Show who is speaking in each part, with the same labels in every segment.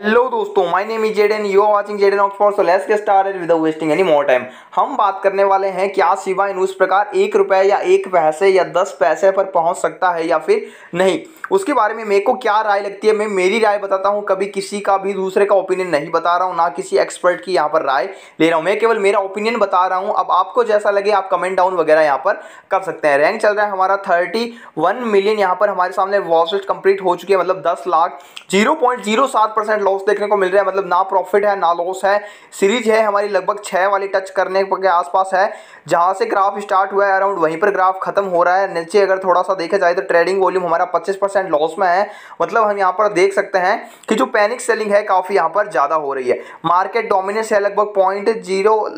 Speaker 1: Hello दोस्तों my name is Jaden you are watching Jaden Oxford so let's get started with wasting any more time हम बात करने वाले हैं, क्या इन उस प्रकार एक रुपए या एक पैसे या दस पैसे पर पहुँच सकता है या फिर नहीं? उसके बारे में मेरे को क्या राय लगती है, मैं मेरी राय बताता हूँ, कभी किसी का भी दूसरे का ओपिनियन नहीं बता रहा हूँ, ना किसी एक्सपर्ट की यहाँ पर राय ले रहा हूँ। मैं केवल मेरा ओपिनियन बता रहा हूँ। अब आपको जैसा लगे, आप कमेंट डाउन वगैरह यहाँ पर कर सकते हैं। रैंक चल रहा है हमारा थर्टी वन मिलियन यहाँ पर हमारे सामने वॉशेट कंप्लीट हो चुकी है मतलब दस lakh zero point zero percent loss देखने को मिल रहा है। मतलब ना प्रॉफिट है, ना लॉस है। सीरीज़ है हमारी, लगभग छः वाली टच करने के आसपास है। जहाँ से ग्राफ स्टार्ट हुआ है अराउंड वहीं पर ग्राफ खत्म हो रहा है। नीचे अगर थोड़ा सा देखा जाए तो ट्रेडिंग वॉल्यूम हमारा पच्चीस लॉस में है। मतलब हम यहाँ पर देख सकते हैं कि जो पैनिक सेलिंग है, काफ़ी यहाँ पर ज़्यादा हो रही है। मार्केट डोमिनेंस है लगभग पॉइंट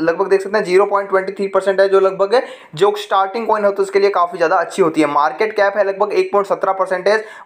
Speaker 1: लगभग देख सकते हैं ज़ीरो है, जो लगभग जो स्टार्टिंग कॉइन होता है उसके लिए काफ़ी ज़्यादा अच्छी होती है। मार्केट कैप है लगभग एक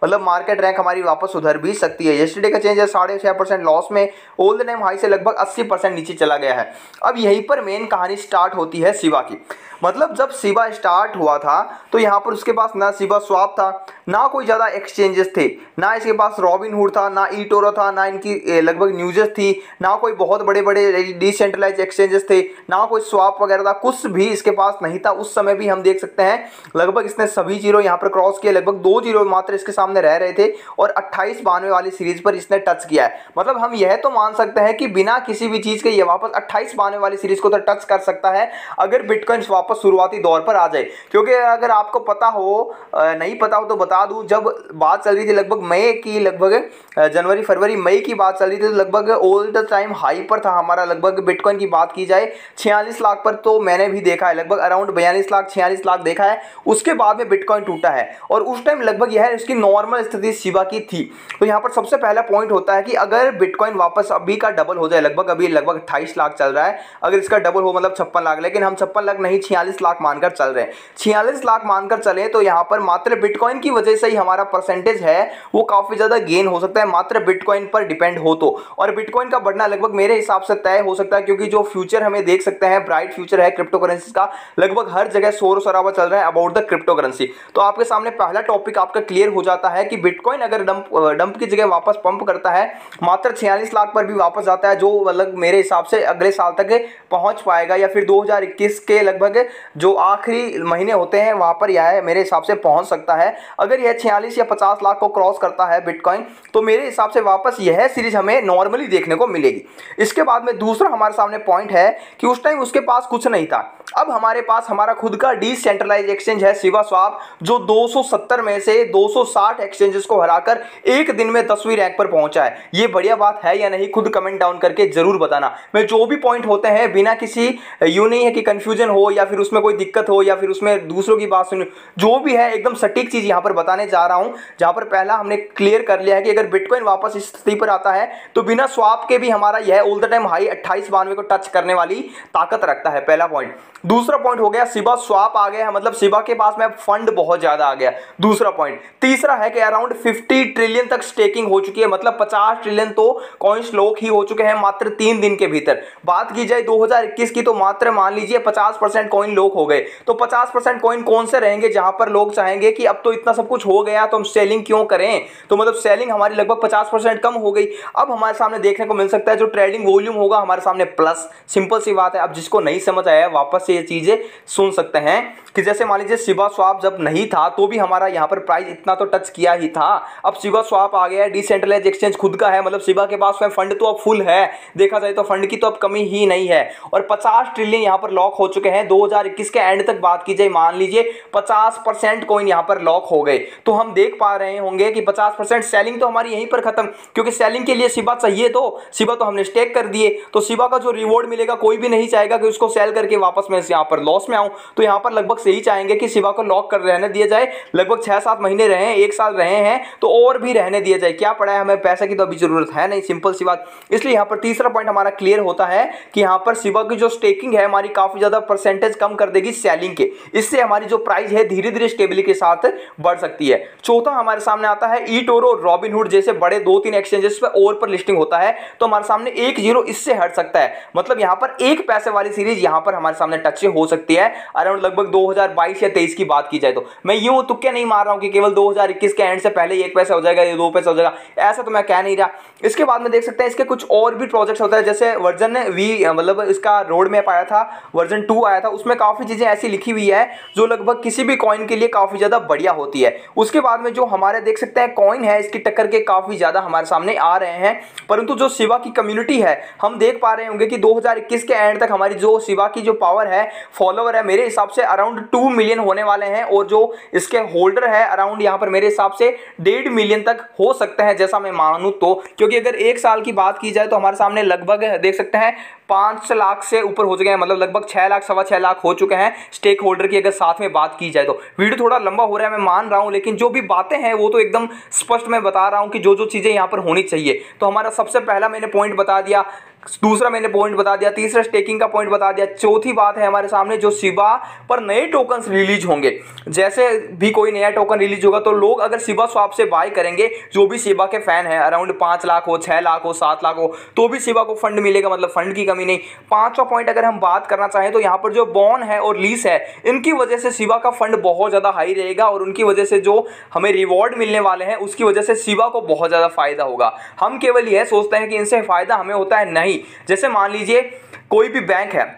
Speaker 1: मतलब मार्केट रैंक हमारी वापस सुधर भी सकती है। येस्टरडे का चेंज है साढ़े छः परसेंट लॉस में ओल्ड नेम हाई से लगभग अस्सी परसेंट नीचे चला गया है। अब यहीं पर मेन कहानी स्टार्ट होती है शिवा की। मतलब जब सिबा स्टार्ट हुआ था तो यहाँ पर उसके पास ना सिबा स्वाप था, ना कोई ज़्यादा एक्सचेंजेस थे, ना इसके पास रॉबिन हुड था, ना ई टोरो था, ना इनकी लगभग न्यूजेस थी, ना कोई बहुत बड़े बड़े डिसेंट्रलाइज एक्सचेंजेस थे, ना कोई स्वाप वगैरह था, कुछ भी इसके पास नहीं था। उस समय भी हम देख सकते हैं, लगभग इसने सभी ज़ीरो यहाँ पर क्रॉस किए, लगभग दो ज़ीरो मात्र इसके सामने रह रहे थे, और अट्ठाईस बानवे वाली सीरीज़ पर इसने टच किया है। मतलब हम यह तो मान सकते हैं कि बिना किसी भी चीज़ के ये वापस अट्ठाईस बानवे वाली सीरीज़ को तो टच कर सकता है। अगर बिटकॉइन वापस वापस शुरुआती दौर पर आ जाए। क्योंकि अगर आपको पता हो नहीं पता हो तो बता दूँ, जब बात चल रही थी लगभग मई की, लगभग जनवरी, फरवरी, मई की बात चल रही थी तो लगभग ओल्ड टाइम हाई पर था हमारा, लगभग बिटकॉइन की बात की जाए, छियालीस लाख पर तो मैंने भी देखा है, लगभग अराउंड बयालीस लाख, छियालीस लाख देखा है, उसके बाद में बिटकॉइन टूटा है। और उस टाइम लगभग यह उसकी नॉर्मल स्थिति शिवा की थी। तो यहाँ पर सबसे पहला पॉइंट होता है कि अगर बिटकॉइन वापस अभी का डबल हो जाए, लगभग अभी लगभग अट्ठाईस लाख चल रहा है, अगर इसका डबल हो मतलब छप्पन लाख, लेकिन हम छप्पन लाख नहीं छियालीस लाख मानकर चल रहे हैं। छियालीस लाख मानकर चले तो यहाँ पर मात्र बिटकॉइन की वजह से ही हमारा परसेंटेज है, वो काफ़ी ज़्यादा गेन हो सकता है, मात्र बिटकॉइन पर डिपेंड हो तो। और बिटकॉइन का बढ़ना लगभग मेरे हिसाब से तय हो सकता है, क्योंकि जो फ्यूचर हमें देख सकते हैं ब्राइट फ्यूचर है क्रिप्टो करेंसी का, लगभग हर जगह शोर शराबा चल रहा है अबाउट द क्रिप्टो करेंसी तो आपके सामने पहला टॉपिक आपका क्लियर हो जाता है कि बिटकॉइन अगर डंप डंप की जगह वापस पंप करता है, मात्र छियालीस लाख पर भी वापस जाता है, जो मतलब मेरे हिसाब से अगले साल तक पहुँच पाएगा या फिर 2021 के लगभग जो आखिरी महीने होते हैं, वहाँ पर यह मेरे हिसाब से पहुँच सकता है। अगर यह छियालीस या पचास लाख को क्रॉस करता है बिटकॉइन तो मेरे हिसाब से वापस यह सीरीज़ हमें नॉर्मली देखने को मिलेगी। इसके बाद में दूसरा हमारे सामने पॉइंट है कि उस टाइम उसके पास कुछ नहीं था। अब हमारे पास हमारा खुद का डिसेंट्रलाइज एक्सचेंज है शिवा स्वाप जो 270 में से 260 एक्सचेंजेस को हराकर एक दिन में दसवीं रैंक पर पहुँचा है। ये बढ़िया बात है या नहीं, खुद कमेंट डाउन करके ज़रूर बताना। मैं जो भी पॉइंट होते हैं, बिना किसी, यू नहीं है कि कंफ्यूजन हो या फिर उसमें कोई दिक्कत हो या फिर उसमें दूसरों की बात सुन, जो भी है, एकदम सटीक चीज़ यहाँ पर बताने जा रहा हूँ। जहाँ पर पहला हमने क्लियर कर लिया है कि अगर बिटकॉइन वापस इस स्थिति पर आता है तो बिना स्वाप के भी हमारा यह ऑल द टाइम हाई अट्ठाईस बानवे को टच करने वाली ताकत रखता है, पहला पॉइंट दूसरा पॉइंट हो गया सिबा स्वाप आ गया है मतलब सिबा के पास में फंड बहुत ज़्यादा आ गया। दूसरा पॉइंट तीसरा है कि अराउंड 50 ट्रिलियन तक स्टेकिंग हो चुकी है मतलब 50 ट्रिलियन तो कॉइन्स लॉक ही हो चुके हैं मात्र तीन दिन के भीतर। बात की जाए 2021 की तो मात्र मान लीजिए 50 परसेंट कॉइन लॉक हो गए। तो 50 परसेंट कॉइन कौन से रहेंगे, जहाँ पर लोग चाहेंगे कि अब तो इतना सब कुछ हो गया तो हम सेलिंग क्यों करें? तो मतलब सेलिंग हमारी लगभग पचास कम हो गई। अब हमारे सामने देखने को मिल सकता है जो ट्रेडिंग वॉल्यूम होगा, हमारे सामने प्लस सिंपल सी बात है, अब जिसको नहीं समझ आया, वापस से ये चीज़ें सुन सकते हैं कि जैसे मान लीजिए शिवा स्वाप जब नहीं था तो भी हमारा यहाँ पर प्राइस इतना तो टच किया ही था। अब शिवा स्वाप आ गया है डिसेंट्रलाइज एक्सचेंज खुद का है मतलब शिवा के पास में फंड तो अब फुल है। देखा जाए तो फंड की तो अब कमी ही नहीं है। और 50 ट्रिलियन यहाँ पर लॉक हो चुके हैं। 2021 के एंड तक बात की जाए, मान लीजिए 50 परसेंट कोइन यहाँ पर लॉक हो गए। तो हम देख पा रहे होंगे कि 50 परसेंट सेलिंग तो हमारी यहीं पर खत्म, क्योंकि सेलिंग के लिए शिवा चाहिए तो शिवा तो हमने स्टेक कर दिए। तो शिवा का जो रिवॉर्ड मिलेगा, कोई भी नहीं चाहेगा कि उसको सेल करके वापस मैं यहाँ पर लॉस में आऊँ तो यहाँ पर लगभग सही चाहेंगे कि शिवा को लॉक कर रहने दिया जाए। लगभग छह सात महीने रहे हैं, एक साल रहे हैं तो और भी रहने दिया जाए। क्या पड़ा है हमें? पैसे की तो अभी ज़रूरत है नहीं सिंपल सी बात। इसलिए यहाँ पर तीसरा पॉइंट हमारा क्लियर होता है कि यहाँ पर शिवा की जो स्टेकिंग है, हमारी काफ़ी ज़्यादा परसेंटेज कम कर देगी सेलिंग के। इससे हमारी जो प्राइस है धीरे धीरे स्टेबिलिटी के साथ बढ़ सकती है। चौथा हमारे सामने आता है ई टोरो रॉबिनहुड जैसे बड़े दो तीन एक्सचेंजेस पे और पर लिस्टिंग होता है तो हमारे सामने एक ज़ीरो इससे हट सकता है। मतलब यहाँ पर एक पैसे वाली सीरीज़ यहाँ पर हमारे सामने टच हो सकती है। अराउंड लगभग 2022 या 23 की बात की जाए तो। मैं यूँ तुक्के नहीं मार रहा हूँ कि केवल 2021 के एंड से पहले एक पैसा हो जाएगा या दो पैसा हो जाएगा। ऐसा तो मैं कह नहीं रहा। इसके बाद में देख सकते हैं, इसके कुछ और भी प्रोजेक्ट्स होता है। जैसे वर्जन वी मतलब इसका रोड मैप आया था, वर्जन टू आया था, उसमें काफ़ी चीज़ें ऐसी लिखी हुई है, जो लगभग किसी भी कॉइन के लिए काफ़ी ज़्यादा बढ़िया होती है। उसके बाद में जो हमारे देख सकते हैं कॉइन है, इसकी टक्कर के काफ़ी ज़्यादा हमारे सामने आ रहे हैं। परंतु जो शिवा की कम्युनिटी है, हम देख पा रहे होंगे कि 2021 के एंड तक हमारी जो शिवा की जो पावर है फॉलोवर है, मेरे हिसाब से अराउंड टू मिलियन होने वाले हैं और जो इसके होल्डर है अराउंड यहाँ पर मेरे हिसाब से डेढ़ मिलियन तक हो सकते हैं, जैसा मैं मानूँ तो। क्योंकि अगर एक साल की बात की जाए तो हमारे सामने लगभग, देख सकते हैं, पाँच लाख से ऊपर हो चुके हैं मतलब लगभग छह लाख, सवा छह लाख हो चुके हैं स्टेक होल्डर की अगर साथ में बात की जाए तो। वीडियो थोड़ा लंबा हो रहा है, मैं मान रहा हूँ, लेकिन जो भी बातें हैं वो तो एकदम स्पष्ट मैं बता रहा हूँ कि जो जो चीज़ें यहाँ पर होनी चाहिए। तो हमारा सबसे पहला मैंने पॉइंट बता दिया दूसरा मैंने पॉइंट बता दिया, तीसरा स्टेकिंग का पॉइंट बता दिया, चौथी बात है हमारे सामने जो शिबा पर नए टोकन रिलीज़ होंगे। जैसे भी कोई नया टोकन रिलीज़ होगा तो लोग अगर शिबा स्वाप से बाय करेंगे, जो भी शिबा के फ़ैन है अराउंड पाँच लाख हो, छह लाख हो, सात लाख हो तो भी शिबा को फंड मिलेगा मतलब फंड की कमी नहीं। पांचवा पॉइंट अगर हम बात करना चाहें तो यहाँ पर जो बॉन है और लीस है, इनकी वजह से शिवा का फंड बहुत ज़्यादा हाई रहेगा और उनकी वजह से जो हमें रिवॉर्ड मिलने वाले हैं, उसकी वजह से शिवा को बहुत ज़्यादा फ़ायदा होगा। हम केवल यह सोचते हैं कि इनसे फ़ायदा हमें होता है, नहीं जैसे मान लीजिए कोई भी बैंक है,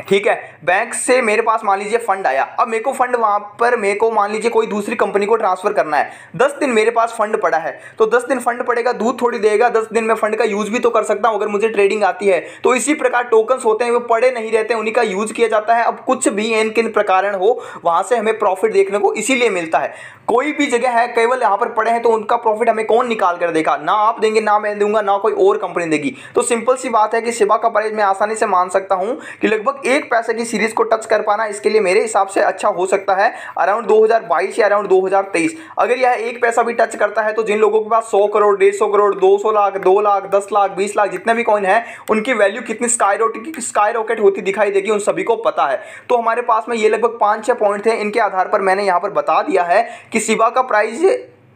Speaker 1: ठीक है? बैंक से मेरे पास मान लीजिए फंड आया, अब मेरे को फंड वहाँ पर मेरे को मान लीजिए कोई दूसरी कंपनी को ट्रांसफ़र करना है। दस दिन मेरे पास फंड पड़ा है तो दस दिन फंड पड़ेगा, दूध थोड़ी देगा, दस दिन में फंड का यूज़ भी तो कर सकता हूँ अगर मुझे ट्रेडिंग आती है। तो इसी प्रकार टोकन होते हैं, वो पड़े नहीं रहते, उन्हीं का यूज़ किया जाता है। अब कुछ भी इन किन प्रकार हो, वहाँ से हमें प्रॉफिट देखने को इसीलिए मिलता है। कोई भी जगह है, केवल यहाँ पर पड़े हैं तो उनका प्रॉफिट हमें कौन निकाल कर देगा? ना आप देंगे, ना मैं दूँगा, ना कोई और कंपनी देगी। तो सिंपल सी बात है कि शिवा का प्राइस मैं आसानी से मान सकता हूँ कि लगभग एक पैसे की सीरीज़ को टच कर पाना इसके लिए मेरे हिसाब से अच्छा हो सकता है अराउंड 2022 या अराउंड 2023 अगर यह एक पैसा भी टच करता है तो जिन लोगों के पास 100 करोड़, डेढ़ सौ करोड़ 200 लाख 2 लाख 10 लाख 20 लाख जितने भी कॉइन है, उनकी वैल्यू कितनी स्काई रोटी स्काई रॉकेट होती दिखाई देगी, उन सभी को पता है। तो हमारे पास में ये लगभग पाँच छह पॉइंट थे, इनके आधार पर मैंने यहाँ पर बता दिया है कि शिवा का प्राइस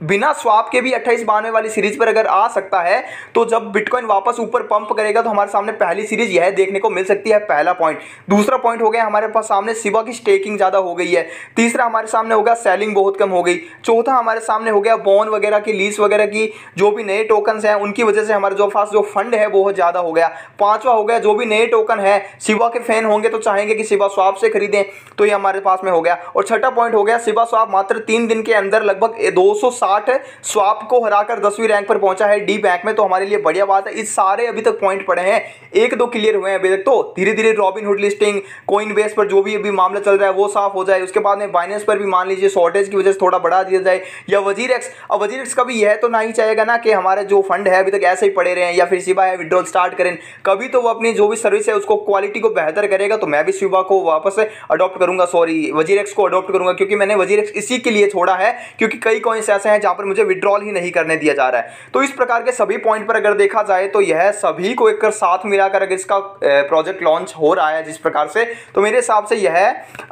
Speaker 1: बिना स्वाप के भी अट्ठाईस बानवे वाली सीरीज़ पर अगर आ सकता है तो जब बिटकॉइन वापस ऊपर पंप करेगा तो हमारे सामने पहली सीरीज़ यह देखने को मिल सकती है, पहला पॉइंट दूसरा पॉइंट हो गया हमारे पास सामने सिवा की स्टेकिंग ज़्यादा हो गई है. तीसरा हमारे सामने हो गया सेलिंग बहुत कम हो गई. चौथा हमारे सामने हो गया बॉन वगैरह की लीज वगैरह की, जो भी नए टोकन हैं, उनकी वजह से हमारे जो पास जो फंड है बहुत ज़्यादा हो गया. पांचवा हो गया, जो भी नए टोकन है सिवा के फ़ैन होंगे तो चाहेंगे कि सिवा स्वाप से खरीदें तो ये हमारे पास में हो गया. और छठा पॉइंट हो गया सिवा स्वाप मात्र तीन दिन के अंदर लगभग दो सौ स्वाप स्वाप को हराकर दसवीं रैंक पर पहुँचा है डी बैंक में तो हमारे लिए बढ़िया बात है। इस सारे अभी तक पॉइंट पड़े हैं। एक दो क्लियर हुए हैं अभी तक तो धीरे धीरे Robinhood listing Coinbase पर जो भी अभी मामला चल रहा है, वो साफ़ हो जाए। उसके बाद में बाइनेंस पर भी मान लीजिए शॉर्टेज की वजह से थोड़ा बढ़ा दिया जाए। या वज़ीर एक्स अब वज़ीर एक्स का भी यह तो नहीं चाहेगा ना कि हमारे जो फंड है अभी तक ऐसे ही पड़े रहे हैं, या फिर सिवा है विड्रॉल स्टार्ट करें। कभी तो वो अपनी जो भी सर्विस है, उसको क्वालिटी को बेहतर करेगा तो मैं भी शिवा को वापस अडॉप्ट करूँगा। सॉरी वज़ीर एक्स को अडॉप्ट करूँगा, क्योंकि मैंने वज़ीर एक्स इसी के लिए छोड़ा है, क्योंकि कई कॉइन्स ऐसे हैं जहाँ पर मुझे विड्रॉल ही नहीं करने दिया जा रहा है। तो इस प्रकार के सभी पॉइंट पर अगर देखा जाए तो यह सभी को एक साथ मिलाकर अगर इसका प्रोजेक्ट लॉन्च हो रहा है जिस प्रकार से तो मेरे हिसाब से यह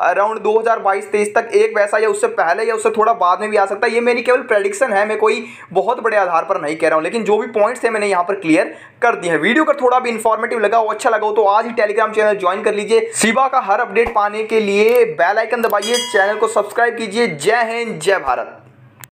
Speaker 1: अराउंड 2022-23 तक एक वैसा या उससे पहले या उससे थोड़ा बाद में भी आ सकता है। ये मेरी केवल प्रेडिक्शन है, मैं कोई बहुत बड़े आधार पर नहीं कह रहा हूँ, लेकिन जो भी पॉइंट्स थे मैंने यहाँ पर क्लियर कर दिए हैं। वीडियो का थोड़ा भी इंफॉर्मेटिव लगा हो अच्छा लगा हो तो आज ही टेलीग्राम चैनल ज्वाइन कर लीजिए। शिवा का हर अपडेट पाने के लिए बेल आइकन दबाइए चैनल को सब्सक्राइब कीजिए। जय हिंद, जय भारत।